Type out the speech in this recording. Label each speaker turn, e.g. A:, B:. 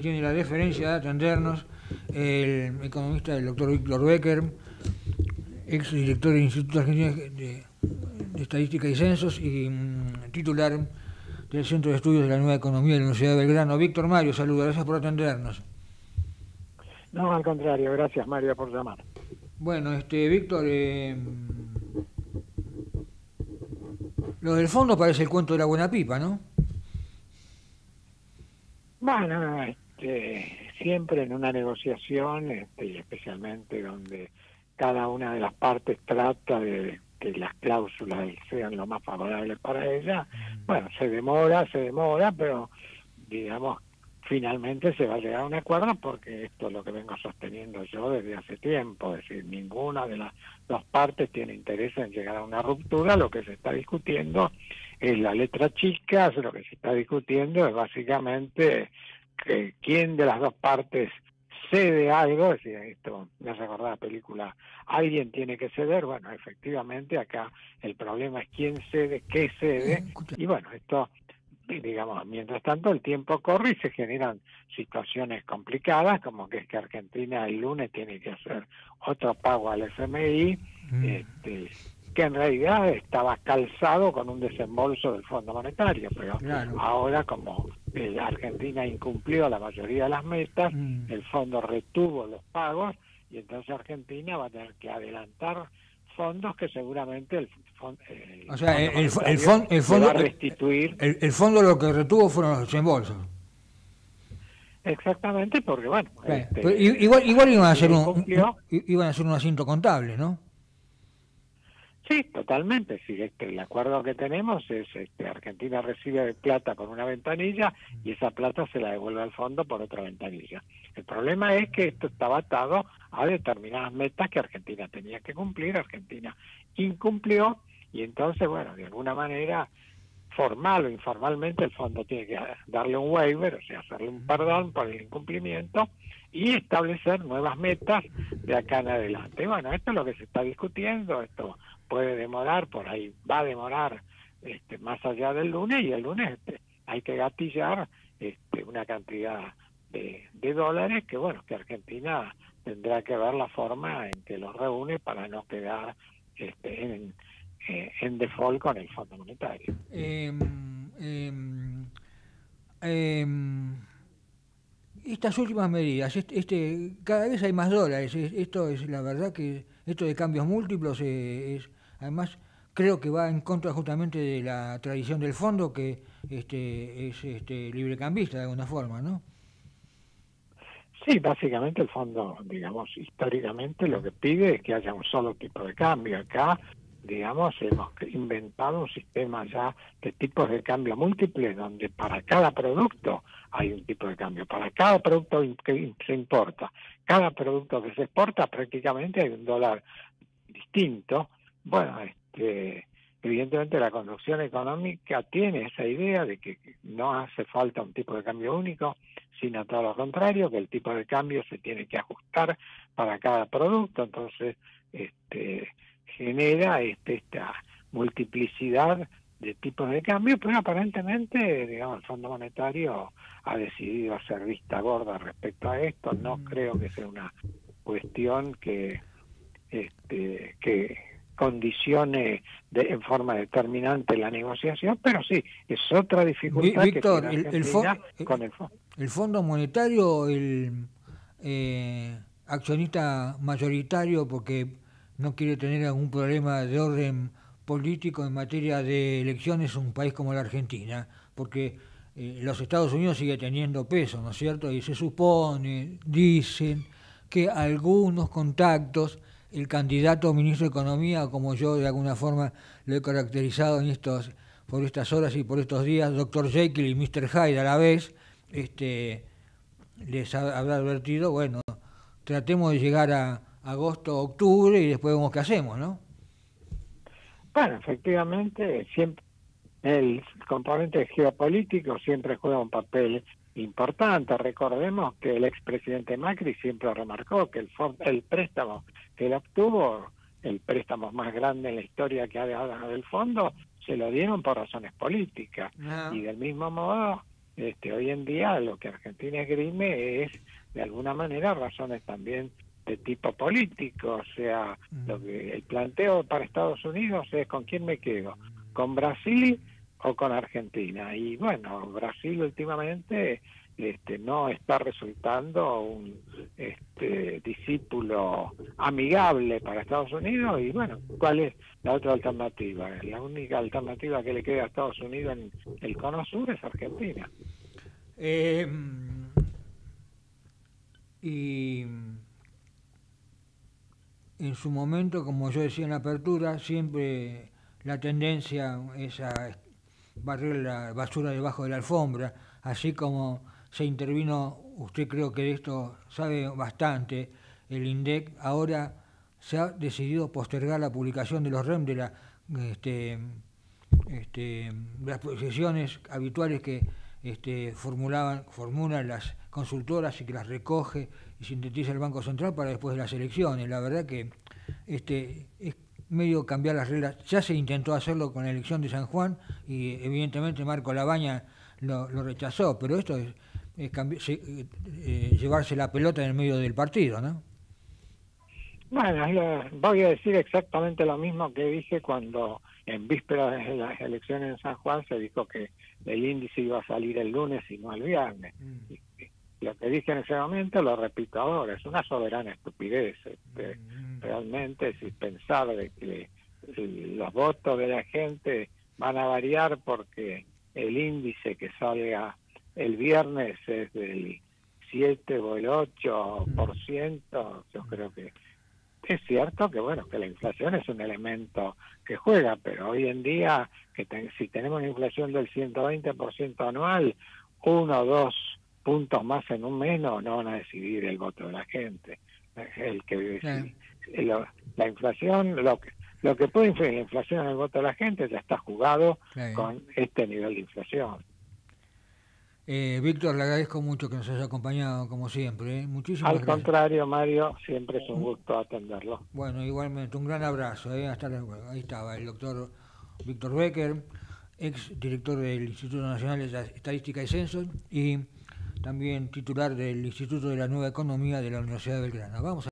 A: Tiene la deferencia de atendernos el economista, el doctor Víctor Becker, ex director del Instituto Argentino de, Estadística y Censos y mm, titular del Centro de Estudios de la Nueva Economía de la Universidad de Belgrano. Víctor Mario, saludos, gracias por atendernos.
B: No, al contrario, gracias Mario por llamar.
A: Bueno, este Víctor, eh, lo del fondo parece el cuento de la buena pipa, ¿no?
B: Bueno, este, siempre en una negociación, este, especialmente donde cada una de las partes trata de que las cláusulas sean lo más favorables para ella, bueno, se demora, se demora, pero digamos, finalmente se va a llegar a un acuerdo porque esto es lo que vengo sosteniendo yo desde hace tiempo, es decir, ninguna de las dos partes tiene interés en llegar a una ruptura, lo que se está discutiendo es la letra chica, lo que se está discutiendo es básicamente que quién de las dos partes cede algo, es decir, esto me hace acordar la película, alguien tiene que ceder, bueno, efectivamente acá el problema es quién cede, qué cede, y bueno, esto, digamos, mientras tanto el tiempo corre y se generan situaciones complicadas, como que es que Argentina el lunes tiene que hacer otro pago al FMI, mm. este, que en realidad estaba calzado con un desembolso del Fondo Monetario, pero ahora como la Argentina incumplió la mayoría de las metas, mm. el fondo retuvo los pagos y entonces Argentina va a tener que adelantar fondos que seguramente el,
A: eh, o sea, el, fondo va a restituir. El, fondo lo que retuvo fueron los desembolsos.
B: Exactamente, porque bueno,
A: este, igual, igual iban a hacer un, iban a hacer un asiento contable, ¿no?
B: Sí, totalmente. Sí, este, el acuerdo que tenemos es este, Argentina recibe plata por una ventanilla y esa plata se la devuelve al fondo por otra ventanilla. El problema es que esto estaba atado a determinadas metas que Argentina tenía que cumplir. Argentina incumplió y entonces, bueno, de alguna manera formal o informalmente el fondo tiene que darle un waiver, o sea, hacerle un perdón por el incumplimiento y establecer nuevas metas de acá en adelante. Bueno, esto es lo que se está discutiendo, esto puede demorar, por ahí va a demorar este, más allá del lunes y el lunes este, hay que gatillar este, una cantidad de, dólares que, bueno, que Argentina tendrá que ver la forma en que los reúne para no quedar este, en, eh, en default con el Fondo Monetario.
A: Em, em, em, estas últimas medidas, este, cada vez hay más dólares, esto es la verdad que esto de cambios múltiplos es, además creo que va en contra justamente de la tradición del fondo que este, es este, librecambista de alguna forma, ¿no?
B: Sí, básicamente el fondo, digamos, históricamente lo que pide es que haya un solo tipo de cambio. Acá digamos, hemos inventado un sistema ya de tipos de cambio múltiples donde para cada producto hay un tipo de cambio, para cada producto que se importa, cada producto que se exporta prácticamente hay un dólar distinto. Bueno, este, evidentemente la conducción económica tiene esa idea de que no hace falta un tipo de cambio único, sino todo lo contrario, que el tipo de cambio se tiene que ajustar para cada producto, entonces este genera este, esta multiplicidad de tipos de cambio, pero aparentemente, digamos, el Fondo Monetario ha decidido hacer vista gorda respecto a esto. No mm. creo que sea una cuestión que, este, que condicione de, en forma determinante la negociación, pero sí, es otra dificultad
A: Víctor, que el, el, con el fondo. El Fondo Monetario, el eh, accionista mayoritario, porque no quiere tener algún problema de orden político en materia de elecciones un país como la Argentina, porque eh, los Estados Unidos sigue teniendo peso, ¿no es cierto? Y se supone, dicen, que algunos contactos, el candidato ministro de Economía, como yo de alguna forma lo he caracterizado en estos, por estas horas y por estos días, doctor Jekyll y Mr. Hyde a la vez, este, les habrá advertido, bueno, tratemos de llegar a agosto, octubre y después vemos qué hacemos, ¿no?
B: Bueno, efectivamente, siempre el componente geopolítico siempre juega un papel importante. Recordemos que el expresidente Macri siempre remarcó que el, el préstamo que él obtuvo, el préstamo más grande en la historia que ha dado del fondo, se lo dieron por razones políticas. Y del mismo modo, este, hoy en día lo que Argentina esgrime es, de alguna manera, razones también de tipo político, o sea, mm. lo que, el planteo para Estados Unidos es con quién me quedo, con Brasil o con Argentina. Y bueno, Brasil últimamente este, no está resultando un este, discípulo amigable para Estados Unidos y bueno, ¿cuál es la otra alternativa? La única alternativa que le queda a Estados Unidos en el cono sur es Argentina.
A: Eh, y en su momento, como yo decía en la apertura, siempre la tendencia es a barrer la basura debajo de la alfombra, así como se intervino, usted creo que de esto sabe bastante, el INDEC ahora se ha decidido postergar la publicación de los REM de la, este, este, las posiciones habituales que este, formulaban, formulan las consultoras y que las recoge y sintetiza el Banco Central para después de las elecciones. La verdad que este, es medio cambiar las reglas. Ya se intentó hacerlo con la elección de San Juan y evidentemente Marco Labaña lo, rechazó, pero esto es eh, eh, llevarse la pelota en el medio del partido, ¿no?
B: Bueno, voy a decir exactamente lo mismo que dije cuando en vísperas de las elecciones en San Juan se dijo que el índice iba a salir el lunes y no el viernes. Mm. Lo que dije en ese momento lo repito ahora, es una soberana estupidez. Este, mm. Realmente, si pensar de que los votos de la gente van a variar porque el índice que salga el viernes es del 7 o el 8%, yo creo que es cierto que bueno que la inflación es un elemento que juega, pero hoy en día que si tenemos una inflación del 120% anual, uno o dos puntos más en un mes no, van a decidir el voto de la gente. El que la inflación lo que lo que puede influir la inflación en el voto de la gente ya está jugado con este nivel de inflación.
A: Eh, Víctor, le agradezco mucho que nos haya acompañado, como siempre. ¿eh? Muchísimas
B: Al contrario, Mario, siempre es un gusto atenderlo.
A: Bueno, igualmente, un gran abrazo. ¿eh? Hasta luego. Ahí estaba el doctor Víctor Becker, ex director del Instituto Nacional de Estadística y Censos y también titular del Instituto de la Nueva Economía de la Universidad de Belgrano. Vamos